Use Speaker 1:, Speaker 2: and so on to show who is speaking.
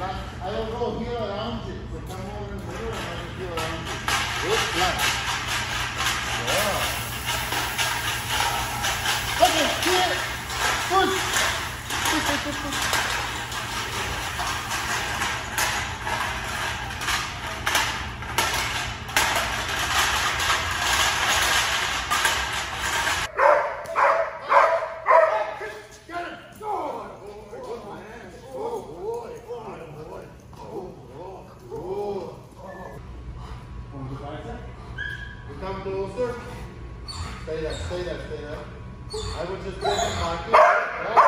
Speaker 1: Hay otro giro adelante, pues estamos en el muro, no hay giro adelante. Good flat. Yeah. Okay, here, push. Push, push, push, push. Come closer. Stay there, stay there, stay there. I would just bring it mark it. Yeah.